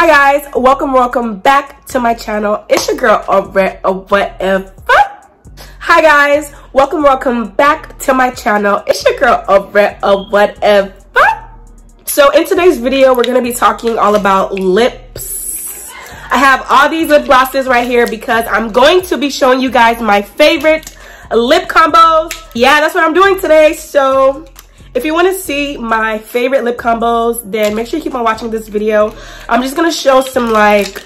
Hi guys, welcome, welcome back to my channel. It's your girl, Red or whatever. Hi guys, welcome, welcome back to my channel. It's your girl, Red or whatever. So in today's video, we're gonna be talking all about lips. I have all these lip glosses right here because I'm going to be showing you guys my favorite lip combos. Yeah, that's what I'm doing today. So if you want to see my favorite lip combos, then make sure you keep on watching this video. I'm just going to show some like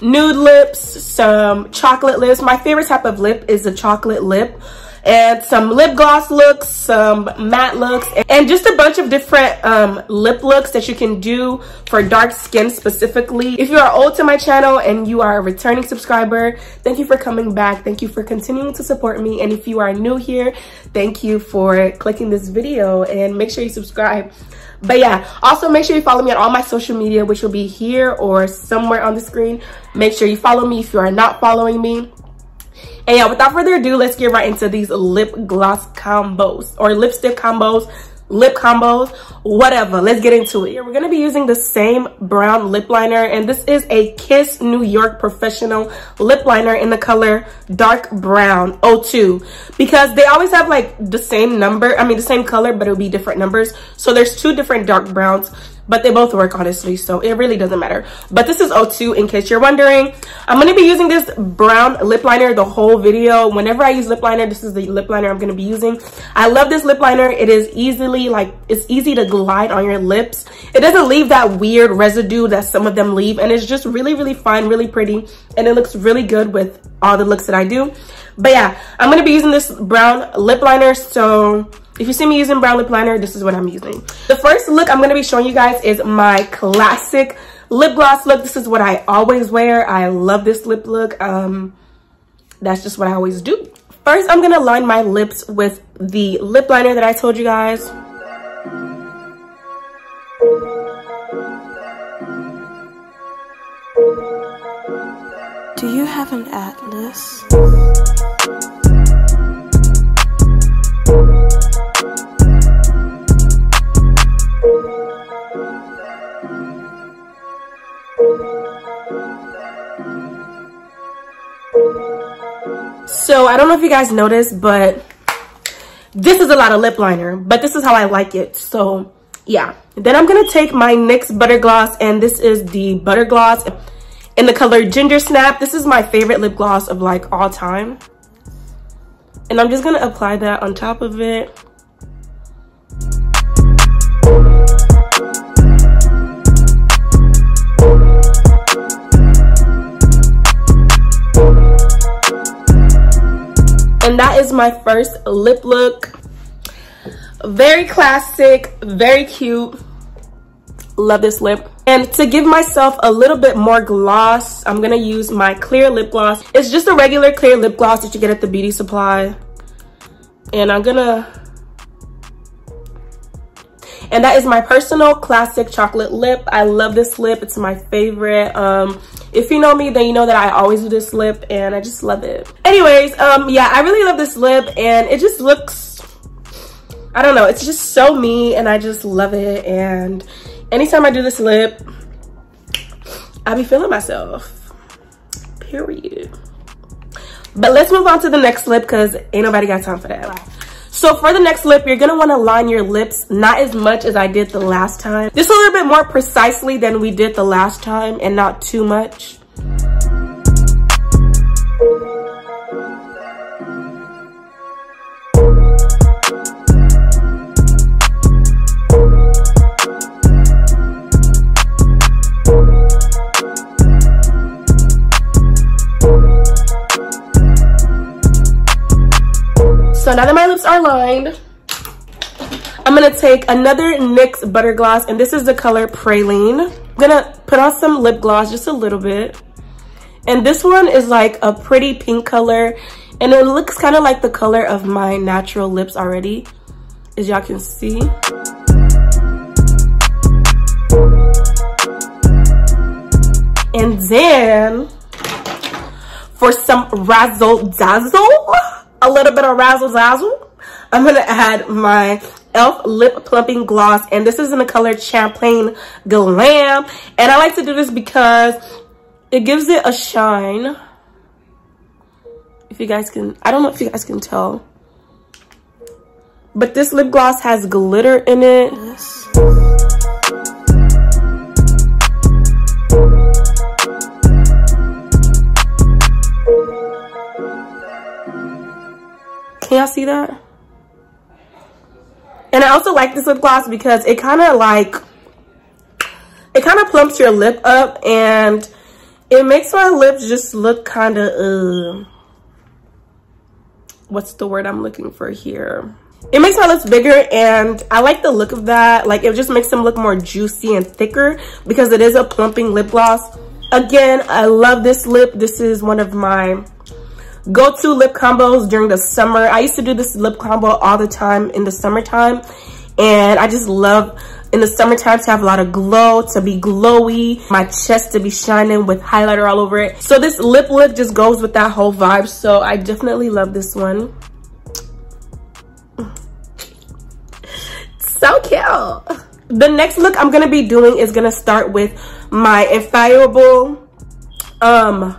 nude lips, some chocolate lips. My favorite type of lip is a chocolate lip and some lip gloss looks, some matte looks, and just a bunch of different um, lip looks that you can do for dark skin specifically. If you are old to my channel and you are a returning subscriber, thank you for coming back. Thank you for continuing to support me. And if you are new here, thank you for clicking this video and make sure you subscribe. But yeah, also make sure you follow me on all my social media, which will be here or somewhere on the screen. Make sure you follow me if you are not following me. And yeah, without further ado, let's get right into these lip gloss combos or lipstick combos, lip combos, whatever. Let's get into it. We're going to be using the same brown lip liner and this is a Kiss New York Professional lip liner in the color dark brown 02 because they always have like the same number, I mean the same color, but it'll be different numbers. So there's two different dark browns but they both work honestly so it really doesn't matter. But this is o2 in case you're wondering. I'm going to be using this brown lip liner the whole video. Whenever i use lip liner this is the lip liner i'm going to be using. I love this lip liner. It is easily like it's easy to glide on your lips. It doesn't leave that weird residue that some of them leave and it's just really really fine really pretty and it looks really good with all the looks that i do. But yeah i'm going to be using this brown lip liner so if you see me using brown lip liner, this is what I'm using. The first look I'm going to be showing you guys is my classic lip gloss look. This is what I always wear. I love this lip look. Um, that's just what I always do. First, I'm going to line my lips with the lip liner that I told you guys. Do you have an atlas? So I don't know if you guys noticed, but this is a lot of lip liner, but this is how I like it. So yeah. Then I'm to take my NYX Butter Gloss, and this is the Butter Gloss in the color Ginger Snap. This is my favorite lip gloss of like all time. And I'm just to apply that on top of it. That is my first lip look. Very classic very cute. Love this lip. And to give myself a little bit more gloss i'm gonna use my clear lip gloss. It's just a regular clear lip gloss that you get at the beauty supply. And i'm gonna and that is my personal classic chocolate lip. I love this lip. It's my favorite. Um if you know me then you know that i always do this lip and i just love it. Anyways um yeah i really love this lip and it just looks i don't know it's just so me and i just love it and anytime i do this lip i be feeling myself period. But let's move on to the next lip because ain't nobody got time for that so for the next lip, you're gonna wanna line your lips, not as much as I did the last time. Just a little bit more precisely than we did the last time and not too much. So now that my lips are lined, I'm gonna take another NYX Butter Gloss, and this is the color Praline. I'm gonna put on some lip gloss, just a little bit. And this one is like a pretty pink color, and it looks kind of like the color of my natural lips already, as y'all can see. And then, for some razzle dazzle, a little bit of razzle dazzle. I'm gonna add my e.l.f. Lip Plumping Gloss. And this is in the color Champagne Glam. And I like to do this because it gives it a shine. If you guys can, I don't know if you guys can tell. But this lip gloss has glitter in it. Can y'all see that? And I also like this lip gloss because it kind of like, it kind of plumps your lip up and it makes my lips just look kind of, uh, what's the word I'm looking for here? It makes my lips bigger and I like the look of that. Like it just makes them look more juicy and thicker because it is a plumping lip gloss. Again, I love this lip. This is one of my go-to lip combos during the summer. I used to do this lip combo all the time in the summertime. And I just love in the summertime to have a lot of glow, to be glowy, my chest to be shining with highlighter all over it. So this lip look just goes with that whole vibe. So I definitely love this one. So cute. The next look I'm going to be doing is going to start with my Infallible um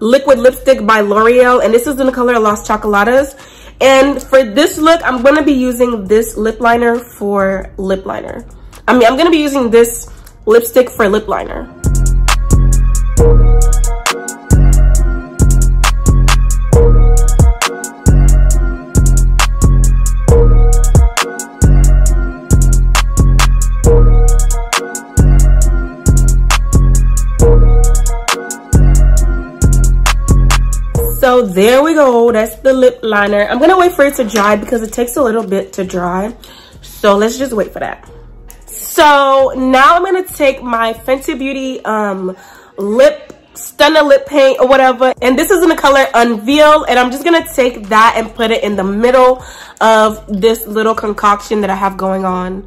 liquid lipstick by L'Oreal. And this is in the color Las Chocoladas. And for this look, I'm going to be using this lip liner for lip liner. I mean, I'm going to be using this lipstick for lip liner. There we go. That's the lip liner. I'm to wait for it to dry because it takes a little bit to dry. So let's just wait for that. So now I'm to take my Fenty Beauty um, lip Stunna lip paint or whatever and this is in the color unveil and i'm just gonna take that and put it in the middle of this little concoction that i have going on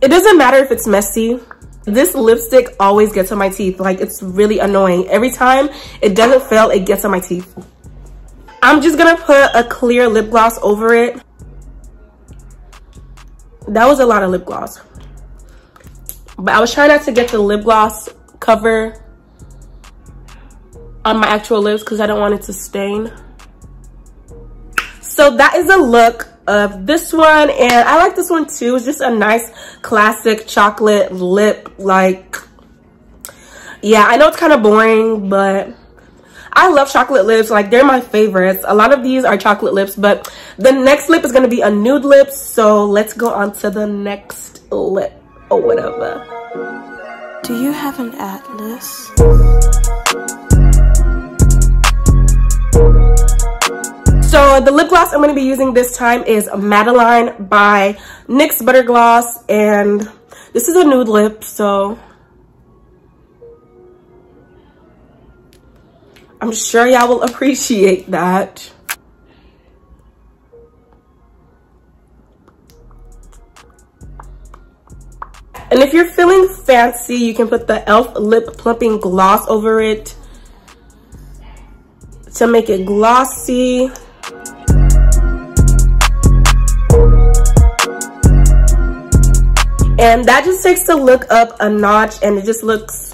It doesn't matter if it's messy. This lipstick always gets on my teeth. Like, it's really annoying. Every time it doesn't fail, it gets on my teeth. I'm just gonna put a clear lip gloss over it. That was a lot of lip gloss. But I was trying not to get the lip gloss cover on my actual lips because I don't want it to stain. So that is a look of this one and I like this one too. It's just a nice classic chocolate lip like yeah, I know it's kind of boring, but I love chocolate lips. Like, they're my favorites. A lot of these are chocolate lips, but the next lip is going to be a nude lip. So, let's go on to the next lip or whatever. Do you have an atlas? So the lip gloss I'm going to be using this time is Madeline by NYX Butter Gloss. And this is a nude lip, so... I'm sure y'all will appreciate that. And if you're feeling fancy, you can put the e.l.f. Lip Plumping Gloss over it to make it glossy. And that just takes the look up a notch and it just looks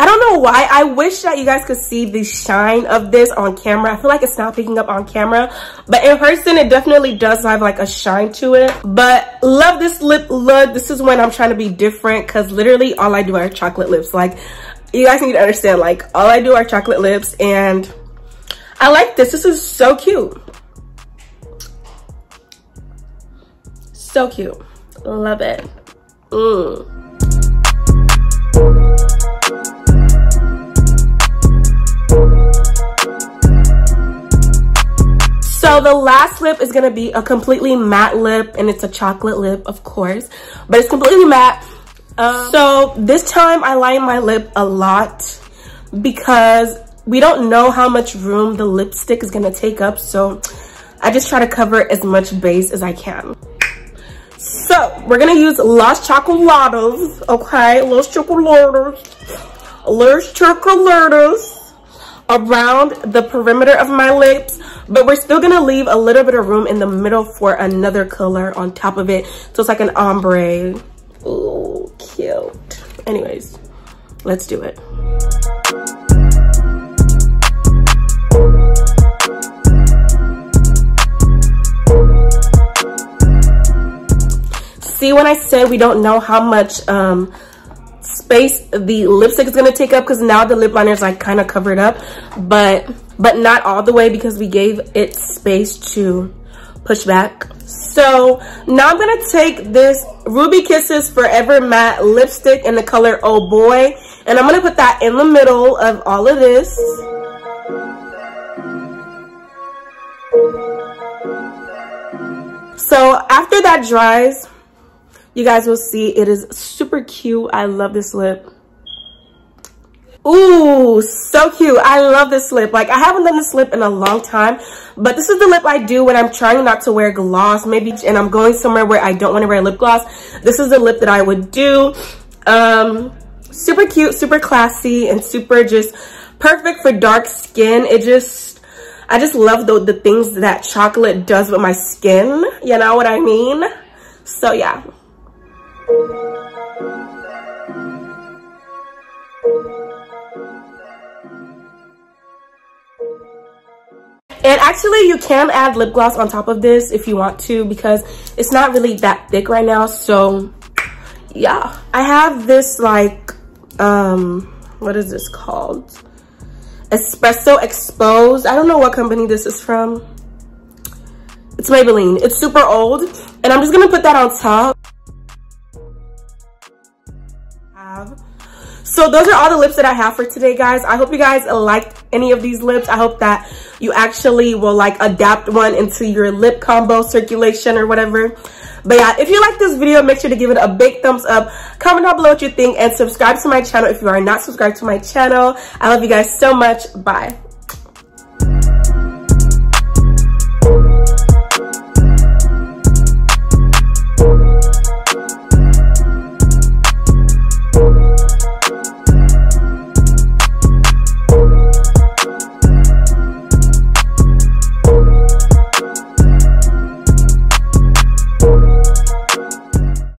I don't know why. I wish that you guys could see the shine of this on camera. I feel like it's not picking up on camera. But in person, it definitely does have like a shine to it. But love this lip look. This is when I'm trying to be different because literally all I do are chocolate lips. Like, you guys need to understand, like, all I do are chocolate lips. And I like this. This is so cute. So cute. Love it. So the last lip is gonna be a completely matte lip and it's a chocolate lip, of course, but it's completely matte. Um, so this time I line my lip a lot because we don't know how much room the lipstick is gonna take up. So I just try to cover as much base as I can. So we're gonna use Las Chocoladas, okay? Las Chocoladas. Las Chocoladas. around the perimeter of my lips, but we're still gonna leave a little bit of room in the middle for another color on top of it. So it's like an ombre. Ooh, cute. Anyways, let's do it. See when I said we don't know how much um, space the lipstick is going to take up because now the lip liner is like kind of covered up. But but not all the way because we gave it space to push back. So now i'm going to take this ruby kisses forever matte lipstick in the color oh boy and i'm going to put that in the middle of all of this. So after that dries you guys will see it is super cute. I love this lip. Ooh, so cute. I love this lip. Like, I haven't done this lip in a long time, but this is the lip I do when I'm trying not to wear gloss, maybe, and I'm going somewhere where I don't want to wear lip gloss. This is the lip that I would do. Um, super cute, super classy, and super just perfect for dark skin. It just, I just love the, the things that chocolate does with my skin. You know what I mean? So, yeah. And actually you can add lip gloss on top of this if you want to because it's not really that thick right now. So yeah, I have this like, um, what is this called? Espresso Exposed. I don't know what company this is from. It's Maybelline. It's super old. And I'm just gonna put that on top. So those are all the lips that I have for today, guys. I hope you guys liked any of these lips. I hope that you actually will like adapt one into your lip combo circulation or whatever. But yeah, if you like this video, make sure to give it a big thumbs up. Comment down below what you think and subscribe to my channel if you are not subscribed to my channel. I love you guys so much. Bye.